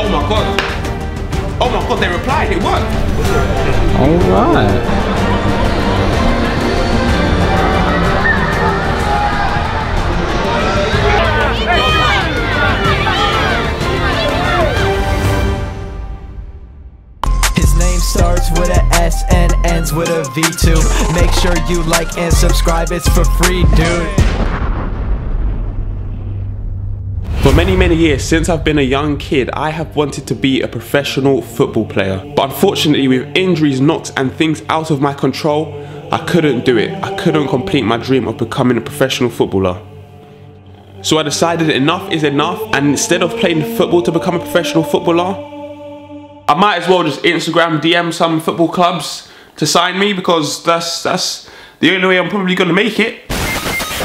Oh my god. Oh my god, they replied. It worked. All right. His name starts with a S and ends with a V2. Make sure you like and subscribe, it's for free, dude. For many, many years, since I've been a young kid, I have wanted to be a professional football player. But unfortunately, with injuries, knocks, and things out of my control, I couldn't do it. I couldn't complete my dream of becoming a professional footballer. So I decided enough is enough, and instead of playing football to become a professional footballer, I might as well just Instagram DM some football clubs to sign me because that's that's the only way I'm probably gonna make it.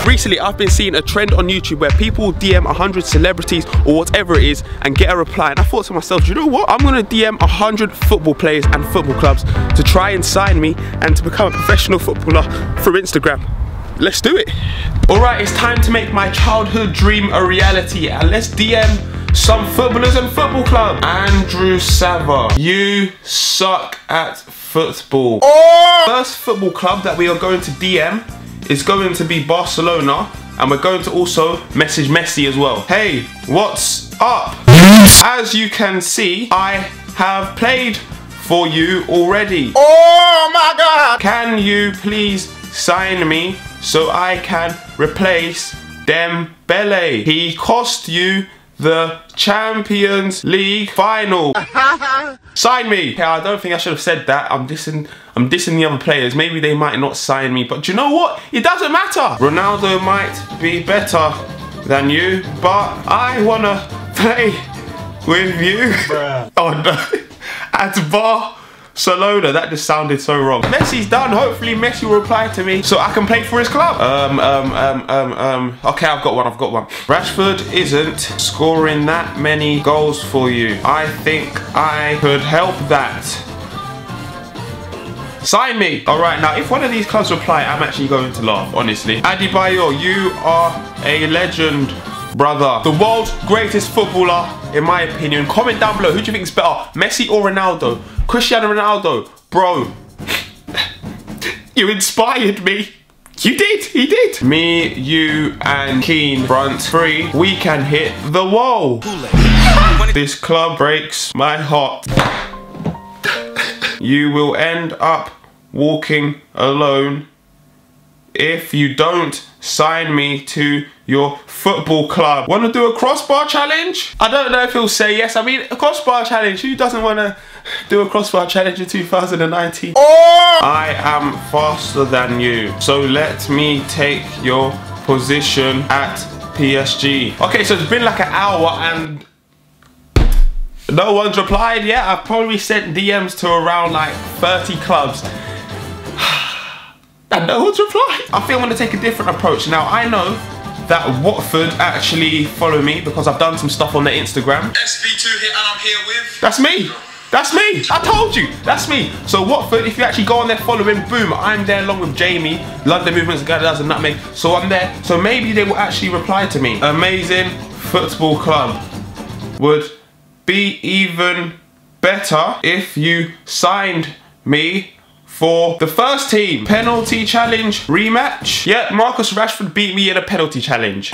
Recently, I've been seeing a trend on YouTube where people DM 100 celebrities or whatever it is and get a reply. And I thought to myself, you know what? I'm gonna DM 100 football players and football clubs to try and sign me and to become a professional footballer through Instagram. Let's do it. All right, it's time to make my childhood dream a reality. And let's DM some footballers and football club. Andrew Sava, you suck at football. Oh! First football club that we are going to DM is going to be Barcelona. And we're going to also message Messi as well. Hey, what's up? As you can see, I have played for you already. Oh my god! Can you please sign me so I can replace Dembele? He cost you the Champions League final. sign me. Yeah, I don't think I should have said that. I'm dissing I'm dissing the other players. Maybe they might not sign me, but do you know what? It doesn't matter. Ronaldo might be better than you, but I wanna play with you. Bruh. oh no. At Barcelona. That just sounded so wrong. Messi's done. Hopefully Messi will reply to me so I can play for his club. Um, um, um, um, um. Okay, I've got one. I've got one. Rashford isn't scoring that many goals for you. I think I could help that. Sign me. All right, now if one of these clubs reply, I'm actually going to laugh, honestly. Adebayo, you are a legend, brother. The world's greatest footballer, in my opinion. Comment down below, who do you think is better, Messi or Ronaldo? Cristiano Ronaldo, bro. you inspired me. You did, he did. Me, you, and Keen front three, we can hit the wall. This club breaks my heart you will end up walking alone if you don't sign me to your football club. Want to do a crossbar challenge? I don't know if he'll say yes. I mean, a crossbar challenge. Who doesn't want to do a crossbar challenge in 2019? Oh! I am faster than you, so let me take your position at PSG. Okay, so it's been like an hour and no one's replied yet. I've probably sent DMs to around like 30 clubs. and no one's replied. I feel I'm gonna take a different approach. Now I know that Watford actually follow me because I've done some stuff on their Instagram. SV2 here and I'm here with That's me. That's me. I told you. That's me. So Watford, if you actually go on there following, boom, I'm there along with Jamie. London Movements, the guy that does a nutmeg. So I'm there. So maybe they will actually reply to me. Amazing football club would be even better if you signed me for the first team. Penalty challenge rematch. Yeah, Marcus Rashford beat me in a penalty challenge.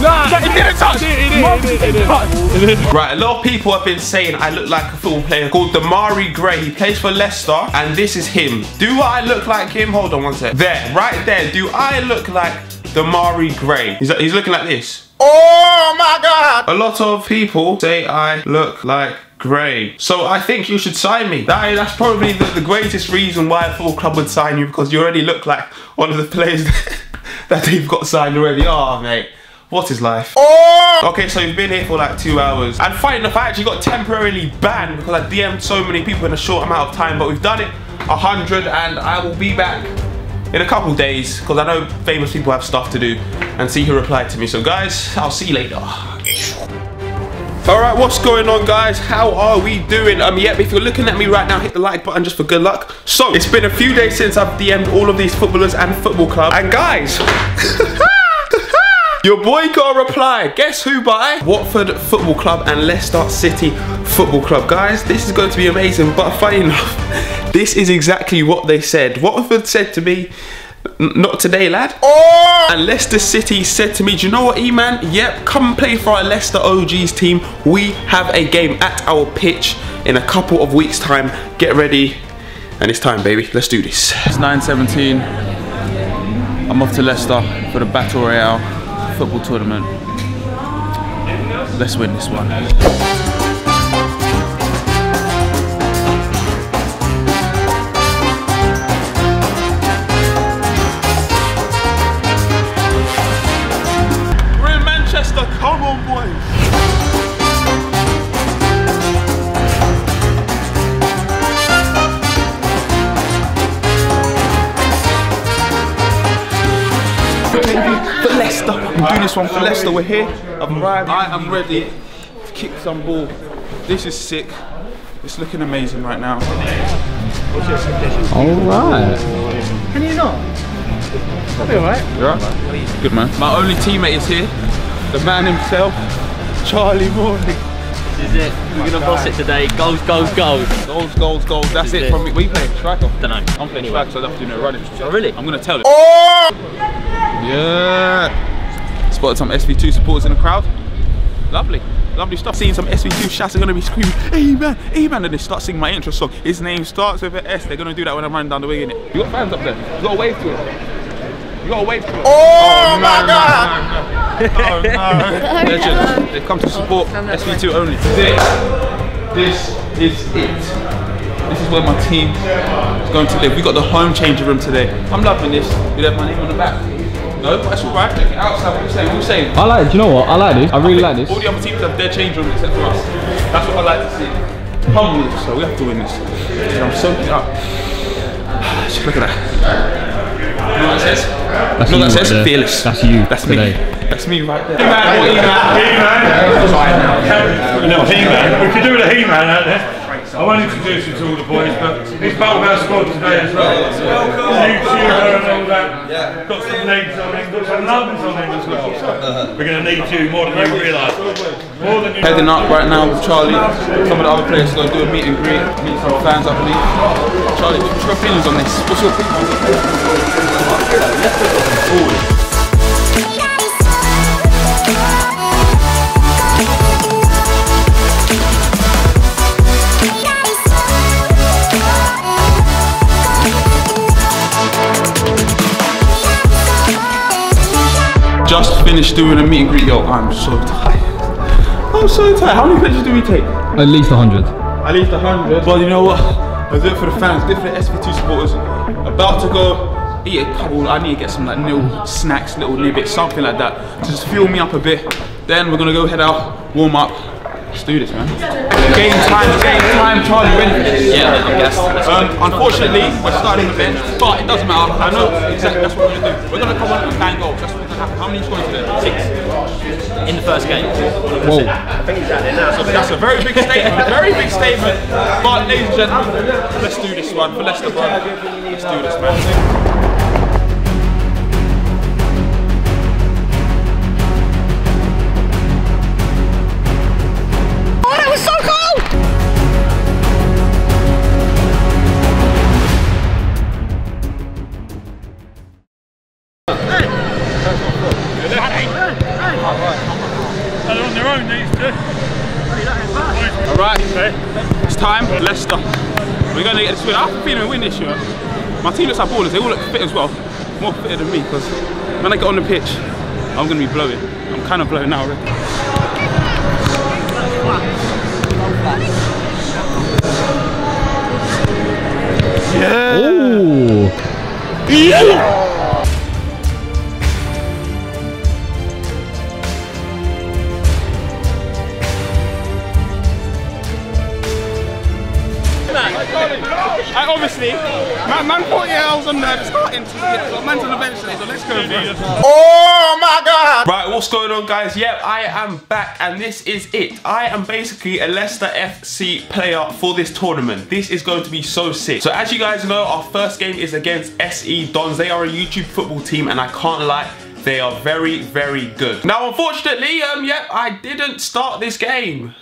Nah, it didn't touch. It did, it did, it did. Right, a lot of people have been saying I look like a football player called Demarai Gray. He plays for Leicester, and this is him. Do I look like him? Hold on one sec. There, right there. Do I look like Demarai Gray? He's, he's looking like this. Oh my god! A lot of people say I look like Gray. So I think you should sign me. That, that's probably the, the greatest reason why a football club would sign you because you already look like one of the players that they've got signed already. Oh, mate. What is life? Oh! Okay, so you've been here for like two hours. And funny enough, I actually got temporarily banned because I DM'd so many people in a short amount of time, but we've done it a hundred and I will be back in a couple days because I know famous people have stuff to do and see who replied to me. So guys, I'll see you later. Alright, what's going on guys? How are we doing? Um, yep, if you're looking at me right now, hit the like button just for good luck. So, it's been a few days since I've DM'd all of these footballers and football club. And guys, Your boy got a reply. Guess who by? Watford Football Club and Leicester City Football Club. Guys, this is going to be amazing, but funny enough, this is exactly what they said. Watford said to me, not today, lad. Oh! And Leicester City said to me, do you know what, E-Man? Yep, come and play for our Leicester OGs team. We have a game at our pitch in a couple of weeks' time. Get ready. And it's time, baby. Let's do this. It's 9.17. I'm off to Leicester for the Battle Royale football tournament. Let's win this one. This one for Leicester. We're here. I've mm. arrived. I am ready to kick some ball. This is sick. It's looking amazing right now. Alright. Can you not? That'll be alright. You alright? Good man. My only teammate is here. The man himself, Charlie Morley. This is it. We're gonna boss it today. Goals, goals, goals. Goals, goals, goals. That's This it is from it. me. We play striker. Dunno. I'm playing Anyway. striker, so I have to do no running. Oh, really? I'm gonna tell it. Oh! Yeah. Spotted some SV2 supporters in the crowd. Lovely. Lovely stuff. Seeing some SV2 shots are gonna be screaming, hey man, hey man, and they start singing my intro song. His name starts with an S. They're gonna do that when I'm running down the wing, innit? You got fans up there. You gotta wave to it. You gotta wave to it. Oh, oh my god! Oh no. Oh, oh, Legends. They've come to support SV2 only. This, this is it. This is where my team is going to live. We got the home changing room today. I'm loving this. You have my name on the back. No, that's all right. Check it outside. What are you saying? What are you saying? I like, do you know what? I like this. I really like this. All the other teams have their change room except for us. That's what I like to see. Humble, so we have to win this. And I'm soaking it up. Just look at that. You know what that says? That's you know you that right says? there. Fearless. That's you That's today. me. That's me right there. He-Man, what He-Man? No, He-Man. We could do with a He-Man out there. I won't introduce you to all the boys, but he's part of our squad today as well. YouTuber and all that. Got some legs on him, got some lungs on him as well. We're going to need you more than you realise. More than you Heading up right now with Charlie. Some of the other players are going to do a meet and greet, meet some fans, I believe. Charlie, what's your opinions on this? What's your opinions? Forward. Just finished doing a meet and greet. Yo, I'm so tired. I'm so tired. How many pictures do we take? At least 100. At least 100. But you know what? I do it for the fans, different SV2 supporters. About to go eat a couple. I need to get some like little snacks, little nibbits, something like that. To just fuel me up a bit. Then we're gonna go head out, warm up. Let's do this, man. Game time, game time. Charlie, ready for this? Yeah, I guess. Um, unfortunately, we're starting the bench, but it doesn't matter. I know exactly that's what we're gonna do. We're gonna come on and bang goals. Many today? Six. In the first game. Whoa. So that's a very big statement, very big statement. But ladies and gentlemen, let's do this one for Leicester, bro. Let's do this, man. Leicester. We're gonna get this win. I have a feeling we win this year. My team looks like ballers. They all look fit as well. More fitter than me because when I get on the pitch, I'm gonna be blowing. I'm kind of blowing now already. Ooh. I obviously, man, man thought yeah, I was on the starting team, so man's on the bench today, so let's go. Oh my god! Right, what's going on, guys? Yep, I am back, and this is it. I am basically a Leicester FC player for this tournament. This is going to be so sick. So, as you guys know, our first game is against SE Dons. They are a YouTube football team, and I can't lie. They are very, very good. Now, unfortunately, um, yep, I didn't start this game.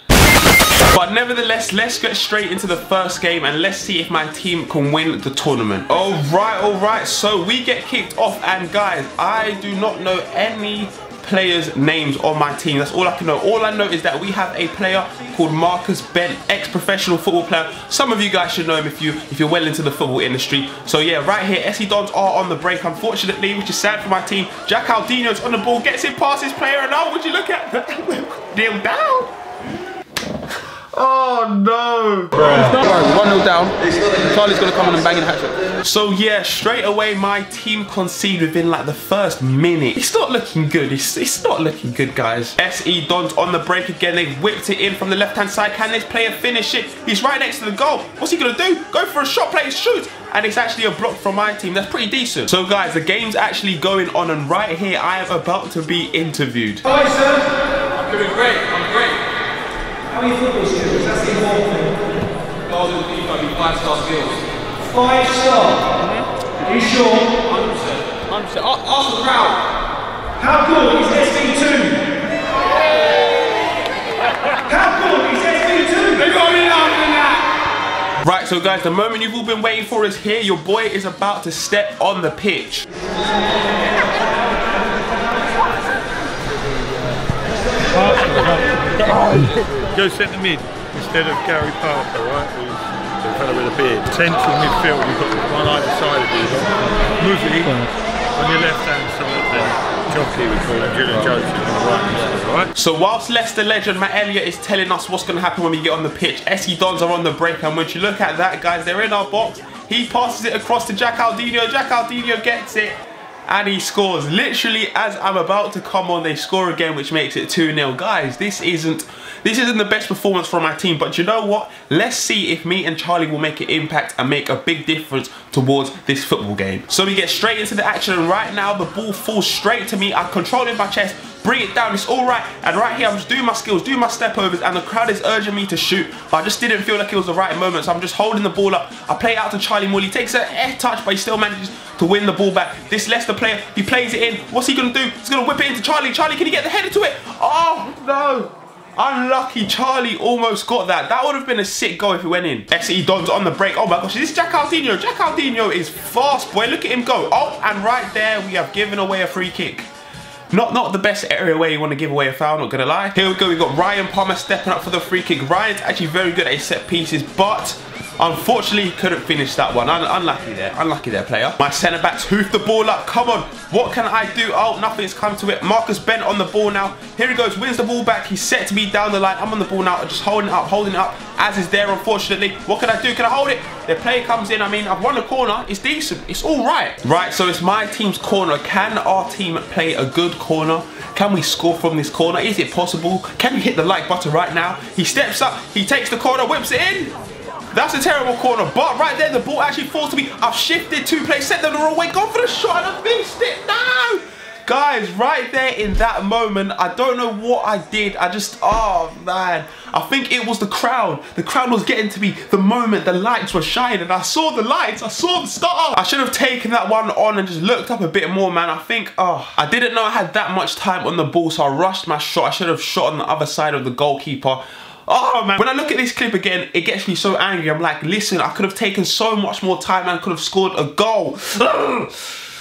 But nevertheless, let's get straight into the first game and let's see if my team can win the tournament. All right, all right. So we get kicked off and guys, I do not know any players' names on my team. That's all I can know. All I know is that we have a player called Marcus Bent, ex-professional football player. Some of you guys should know him if you if you're well into the football industry. So yeah, right here, SE Dons are on the break, unfortunately, which is sad for my team. Jack Aldino's on the ball, gets it past his player, and oh, would you look at Kneel down. Oh no! Right, 1 0 down. Charlie's going to come on and bang in a hat. So yeah, straight away my team conceded within like the first minute. It's not looking good. It's, it's not looking good, guys. SE Dons on the break again. They whipped it in from the left-hand side. Can this player finish it? He's right next to the goal. What's he going to do? Go for a shot play, shoot. And it's actually a block from my team. That's pretty decent. So guys, the game's actually going on and right here I am about to be interviewed. Hi, sir. I'm doing great. I'm great. How many football skills? That's the important thing. Goals and FIFA be five star skills. Five star. Are you sure? 100%. 100%. Ask the crowd. How good is SV2? How good is SV2? They got me laughing than that. Right, so guys, the moment you've all been waiting for is here. Your boy is about to step on the pitch. Go centre mid instead of Gary Parker, right? Who's the fellow with a beard. Central midfield, you've got one either side of you. You've got on your left hand side, Jockey, we call him, right? So whilst Leicester legend Matt Elliott is telling us what's going to happen when we get on the pitch, SE Dons are on the break and when you look at that, guys, they're in our box. He passes it across to Jack Aldino. Jack Aldino gets it and he scores. Literally as I'm about to come on, they score again, which makes it 2-0. Guys, this isn't this isn't the best performance from my team, but you know what? Let's see if me and Charlie will make an impact and make a big difference towards this football game. So we get straight into the action, and right now the ball falls straight to me. I control it with my chest, bring it down, it's all right. And right here, I'm just doing my skills, doing my step overs, and the crowd is urging me to shoot. But I just didn't feel like it was the right moment, so I'm just holding the ball up. I play it out to Charlie Moore. He takes a air touch, but he still manages to win the ball back. This Leicester player, he plays it in. What's he gonna do? He's gonna whip it into Charlie. Charlie, can he get the header to it? Oh, no. Unlucky Charlie almost got that. That would have been a sick goal if it went in. SE Dons on the break. Oh my gosh, this is Jack Aldino. Jack Aldino is fast, boy. Look at him go. Oh, and right there, we have given away a free kick. Not not the best area where you want to give away a foul, not gonna lie. Here we go, we've got Ryan Palmer stepping up for the free kick. Ryan's actually very good at his set pieces, but unfortunately he couldn't finish that one. Un unlucky there, unlucky there, player. My centre backs hoof the ball up. Come on, what can I do? Oh, nothing's come to it. Marcus Bent on the ball now. Here he goes, wins the ball back. He's set to be down the line. I'm on the ball now, just holding it up, holding it up. As is there, unfortunately. What can I do? Can I hold it? The player comes in. I mean, I've won the corner. It's decent. It's all right. Right, so it's my team's corner. Can our team play a good corner? Can we score from this corner? Is it possible? Can you hit the like button right now? He steps up. He takes the corner, whips it in. That's a terrible corner, but right there, the ball actually falls to me. I've shifted two plays, set them the wrong way, gone for the shot, and I've missed it. No! Guys, right there in that moment, I don't know what I did. I just, oh man. I think it was the crowd. The crowd was getting to me the moment the lights were shining. And I saw the lights, I saw the star. I should have taken that one on and just looked up a bit more, man. I think, oh, I didn't know I had that much time on the ball, so I rushed my shot. I should have shot on the other side of the goalkeeper. Oh man, when I look at this clip again, it gets me so angry. I'm like, listen, I could have taken so much more time and could have scored a goal.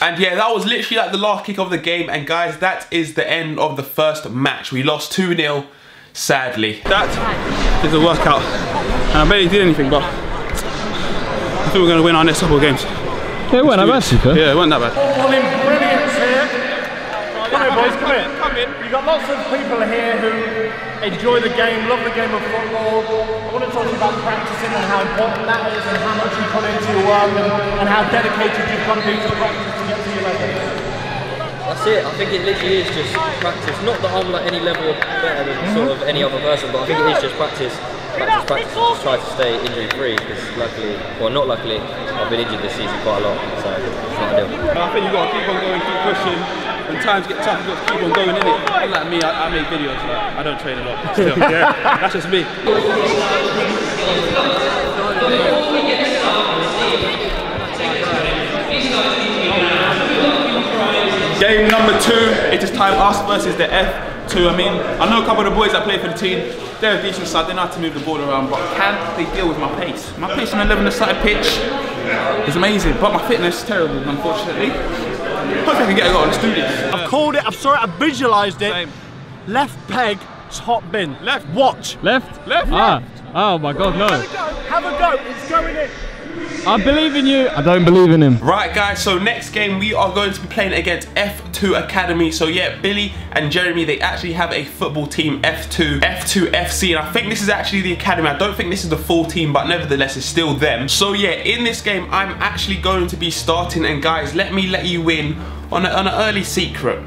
And yeah, that was literally like the last kick of the game. And guys, that is the end of the first match. We lost 2-0, sadly. That is a workout. And I barely did anything, but I think we're going to win our next couple of games. Yeah, it wasn't that bad. Yeah, it wasn't that bad. Footballing brilliance here. Come here, boys, come here. Come in. You've got lots of people here who enjoy the game, love the game of football. I want to talk to you about practicing and how important that is and how much you put into your work and, and how dedicated you've got to be to practice to get to your level. That's it. I think it literally is just practice. Not that I'm like any level better than sort of any other person, but I think it is just practice. Practice, practice, just try to stay injury free because luckily, well not luckily, I've been injured this season quite a lot, so it's not ideal. I think you've got to keep on going, keep pushing. When times get tough, you've got to keep on going, innit? like me, I, I make videos, like, I don't train a lot. Still, yeah, that's just me. Game number two, it is time us versus the F2. I mean, I know a couple of the boys that play for the team. They're a decent side, they know how to move the ball around, but can they deal with my pace? My pace on 11 side pitch is amazing, but my fitness is terrible, unfortunately. Hope I can get a goal, let's do this. I've called it, I've saw it, I've visualised it. Same. Left peg, top bin. Left. Watch. Left? Left. Ah. Oh my god, Have a no. go, have a go, it's going in. I believe in you. I don't believe in him. Right guys, so next game we are going to be playing against F2 Academy. So yeah, Billy and Jeremy, they actually have a football team, F2, F2 FC. And I think this is actually the academy. I don't think this is the full team, but nevertheless, it's still them. So yeah, in this game, I'm actually going to be starting. And guys, let me let you in on, a, on an early secret.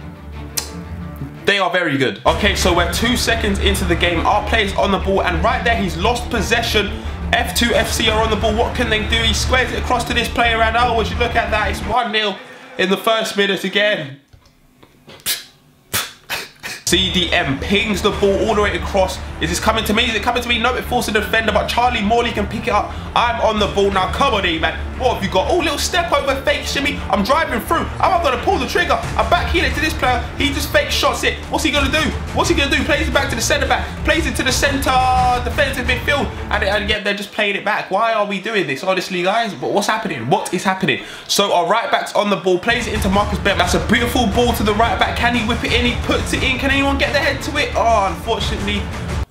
They are very good. Okay, so we're two seconds into the game. Our player's on the ball, and right there, he's lost possession. F2 FC are on the ball. What can they do? He squares it across to this player, and oh, would you look at that? It's 1-0 in the first minute again. CDM pings the ball all the way across. Is this coming to me? Is it coming to me? No, it to the defender, but Charlie Morley can pick it up. I'm on the ball now. Come on, E man. What have you got? Oh, little step over, fake shimmy. I'm driving through. I'm going to pull the trigger. I backheel it to this player. He just fake shots it. What's he going to do? What's he going to do? Plays it back to the centre back. Plays it to the centre defensive midfield. And, and yet they're just playing it back. Why are we doing this? Honestly, guys, but what's happening? What is happening? So our right back's on the ball. Plays it into Marcus Bent. That's a beautiful ball to the right back. Can he whip it in? He puts it in. Can anyone get their head to it? Oh, unfortunately,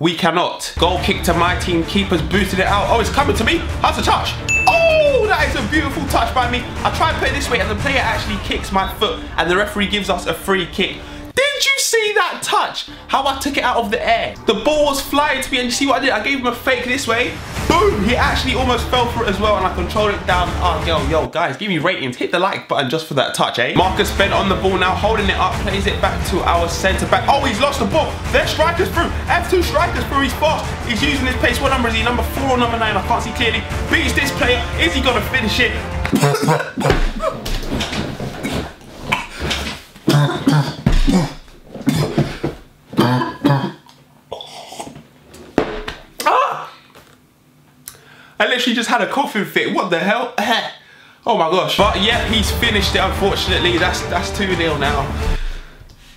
we cannot. Goal kick to my team. Keeper's booted it out. Oh, it's coming to me. How's the touch? Oh, that is a beautiful touch by me. I try and it this way and the player actually kicks my foot and the referee gives us a free kick. Did you see that touch? How I took it out of the air. The ball was flying to me and you see what I did? I gave him a fake this way. Boom! He actually almost fell for it as well and I controlled it down. Oh, yo, yo, guys, give me ratings. Hit the like button just for that touch, eh? Marcus Bent on the ball now, holding it up, plays it back to our centre back. Oh, he's lost the ball. Their strikers through. F2 strikers through. He's fast. He's using his pace. What number is he? Number four or number nine? I can't see clearly. Beats this player. Is he going to finish it? I literally just had a coughing fit. What the hell? oh my gosh. But yeah, he's finished it, unfortunately. That's that's 2-0 now.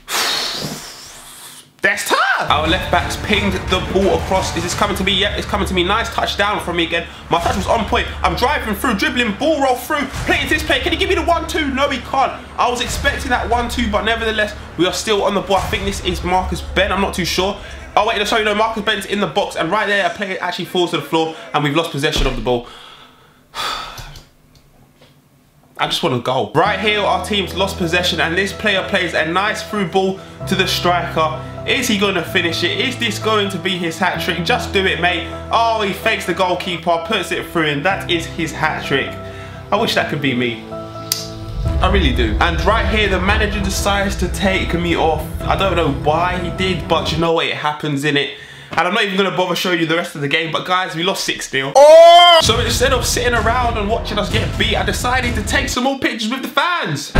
That's time! Our left back's pinged the ball across. Is this coming to me? Yep, it's coming to me. Nice touchdown from me again. My touch was on point. I'm driving through, dribbling, ball roll through. Play this play. Can he give me the 1-2? No, he can't. I was expecting that 1-2, but nevertheless, we are still on the ball. I think this is Marcus Bent. I'm not too sure. Oh wait, sorry, no, Marcus Bent's in the box, and right there, a player actually falls to the floor, and we've lost possession of the ball. I just want a goal. Right here, our team's lost possession, and this player plays a nice through ball to the striker. Is he going to finish it? Is this going to be his hat trick? Just do it, mate. Oh, he fakes the goalkeeper, puts it through, and that is his hat trick. I wish that could be me. I really do. And right here, the manager decides to take me off. I don't know why he did, but you know what? It happens in it. And I'm not even going to bother showing you the rest of the game, but guys, we lost 6 0 oh! So instead of sitting around and watching us get beat, I decided to take some more pictures with the fans.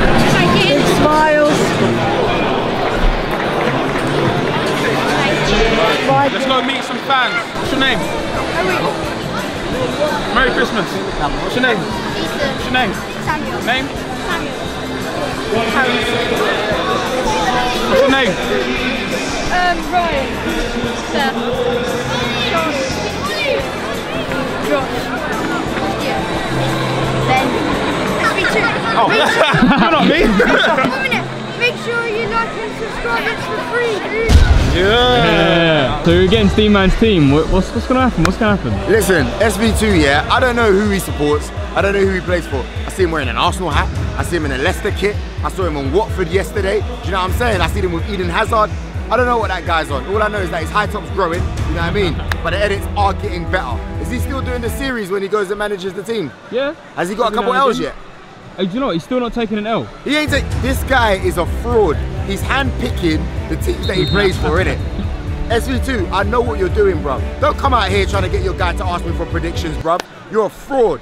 Let's go meet some fans. What's your name? Merry Christmas. What's your name? What's your name? Samuel. Name? Samuel. What's your name? Um, Ryan. Seth. Charlie. Josh. Yeah. Ben. SB2. Oh, you're not me. One minute. Make sure you like and subscribe. It's for free, dude. Yeah. So you're against D-Man's team. What's, what's going to happen? What's going to happen? Listen, SV2, yeah, I don't know who he supports. I don't know who he plays for. I see him wearing an Arsenal hat. I see him in a Leicester kit. I saw him on Watford yesterday. Do you know what I'm saying? I see him with Eden Hazard. I don't know what that guy's on. All I know is that his high top's growing, you know what I mean? But the edits are getting better. Is he still doing the series when he goes and manages the team? Yeah. Has he got a couple L's yet? Hey, do you know what? He's still not taking an L. He ain't take, this guy is a fraud. He's handpicking the teams that he plays for, innit? SV2, I know what you're doing, bruv. Don't come out here trying to get your guy to ask me for predictions, bruv. You're a fraud.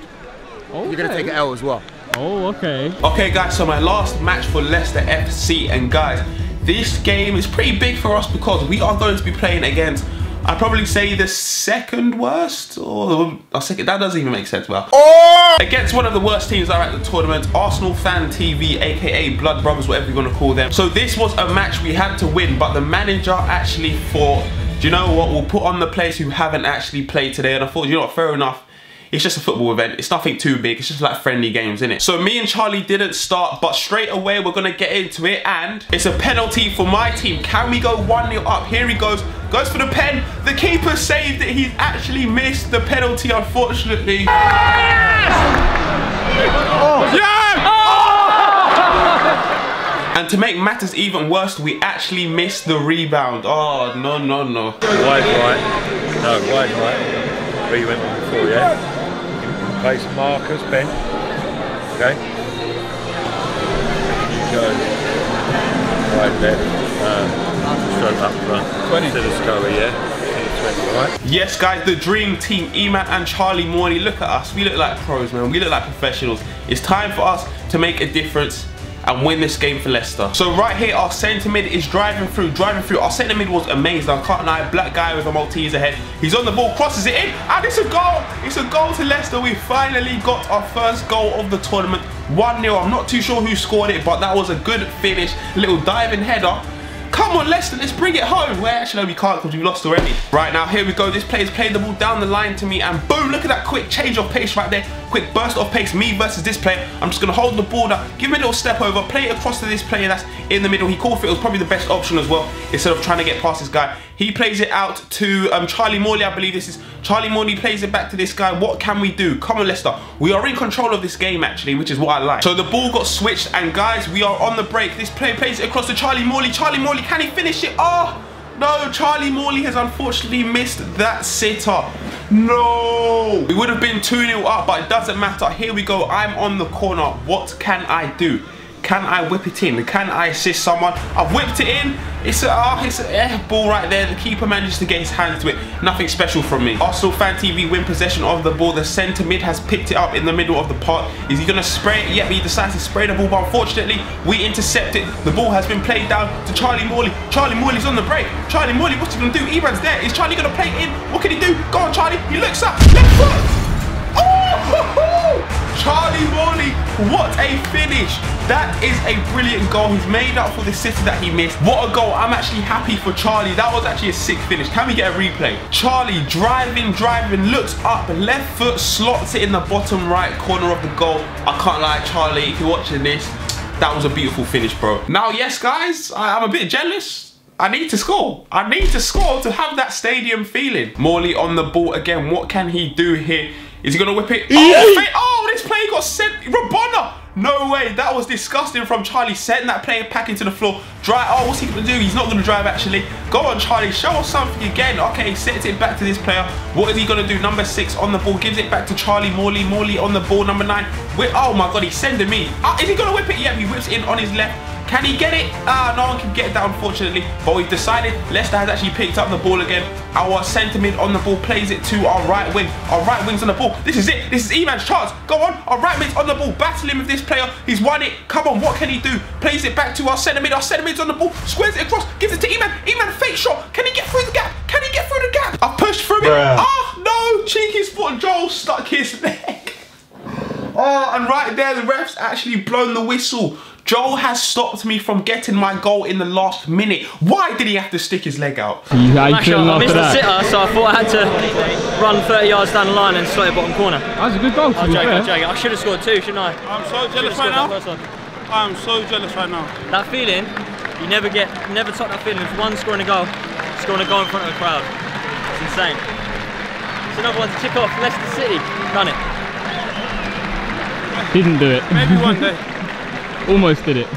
You're gonna take an L as well. Oh, okay. Okay guys, so my last match for Leicester FC and guys, this game is pretty big for us because we are going to be playing against I'd probably say the second worst, or a second. That doesn't even make sense. Well, or against one of the worst teams that are at the tournament, Arsenal Fan TV, aka Blood Brothers, whatever you're gonna call them. So this was a match we had to win, but the manager actually thought, do you know what? We'll put on the players who haven't actually played today, and I thought, you know what? Fair enough. It's just a football event. It's nothing too big. It's just like friendly games, innit? So me and Charlie didn't start, but straight away we're gonna get into it, and it's a penalty for my team. Can we go 1-0 up? Here he goes. Goes for the pen. The keeper saved it. He's actually missed the penalty, unfortunately. Oh. Yeah! Oh! And to make matters even worse, we actually missed the rebound. Oh, no, no, no. Wide right. No, wide right. Where you went before, yeah? Place markers, Ben. Okay. You go right left. Um, stroke up front. 20. To the scully, yeah? Right. Yes, guys, the dream team, Eman and Charlie Morley. Look at us. We look like pros, man. We look like professionals. It's time for us to make a difference and win this game for Leicester. So right here, our centre mid is driving through, driving through. Our centre mid was amazing. I can't lie, black guy with a Maltese ahead. He's on the ball, crosses it in, and it's a goal. It's a goal to Leicester. We finally got our first goal of the tournament. 1-0. I'm not too sure who scored it, but that was a good finish. Little diving header. Come on, Leicester, let's bring it home. Well, actually, no, we can't because we lost already. Right now, here we go. This player's played the ball down the line to me, and boom, look at that quick change of pace right there. Quick burst of pace, me versus this player. I'm just going to hold the ball down, give him a little step over, play it across to this player that's in the middle. He called for it. It was probably the best option as well, instead of trying to get past this guy. He plays it out to um, Charlie Morley, I believe this is. Charlie Morley plays it back to this guy. What can we do? Come on, Leicester. We are in control of this game, actually, which is what I like. So the ball got switched, and guys, we are on the break. This player plays it across to Charlie Morley. Charlie Morley, can he finish it? Oh, no, Charlie Morley has unfortunately missed that sitter. No! We would have been 2-0 up, but it doesn't matter. Here we go. I'm on the corner. What can I do? Can I whip it in? Can I assist someone? I've whipped it in. It's a, oh, it's a ball right there. The keeper manages to get his hands to it. Nothing special from me. Arsenal Fan TV win possession of the ball. The centre mid has picked it up in the middle of the park. Is he going to spray it? Yep, he decides to spray the ball, but unfortunately, we intercept it. The ball has been played down to Charlie Morley. Charlie Morley's on the break. Charlie Morley, what's he going to do? Eman's there. Is Charlie going to play it in? What can he do? Go on, Charlie. He looks up. Left foot. Charlie Morley, what a finish. That is a brilliant goal. He's made up for the city that he missed. What a goal. I'm actually happy for Charlie. That was actually a sick finish. Can we get a replay? Charlie driving, driving, looks up, left foot, slots it in the bottom right corner of the goal. I can't lie, Charlie, if you're watching this, that was a beautiful finish, bro. Now, yes, guys, I, I'm a bit jealous. I need to score. I need to score to have that stadium feeling. Morley on the ball again. What can he do here? Is he going to whip it? Oh, oh, this play got sent. Rabona. No way. That was disgusting from Charlie. Sending that player back into the floor. Drive. Oh, what's he going to do? He's not going to drive, actually. Go on, Charlie. Show us something again. Okay, he sets it back to this player. What is he going to do? Number six on the ball. Gives it back to Charlie Morley. Morley on the ball. Number nine. Whip. Oh, my God. He's sending me. Uh, is he going to whip it? Yeah, he whips in on his left. Can he get it? Ah, no one can get that, unfortunately. But we've decided Leicester has actually picked up the ball again. Our centre mid on the ball plays it to our right wing. Our right wing's on the ball. This is it. This is Eman's chance. Go on. Our right mid's on the ball. Battling with this player. He's won it. Come on. What can he do? Plays it back to our centre mid. Our centre mid's on the ball. Squares it across. Gives it to Eman. Eman, fake shot. Can he get through the gap? Can he get through the gap? I've pushed through it. Ah, no. Cheeky's foot. Joel stuck his leg. Oh, and right there, the ref's actually blown the whistle. Joel has stopped me from getting my goal in the last minute. Why did he have to stick his leg out? You, I Smash shot. I missed the sitter, so I thought I had to run 30 yards down the line and slot it bottom corner. That was a good goal, to I'm be joking, fair. I'm joking. I should have scored two, shouldn't I? I'm so jealous right now. I'm so jealous right now. That feeling, you never get, you never top that feeling of one scoring a goal, scoring a goal in front of a crowd. It's insane. It's another one to tick off. Leicester City, done it. Didn't do it. Maybe one day. Almost did it.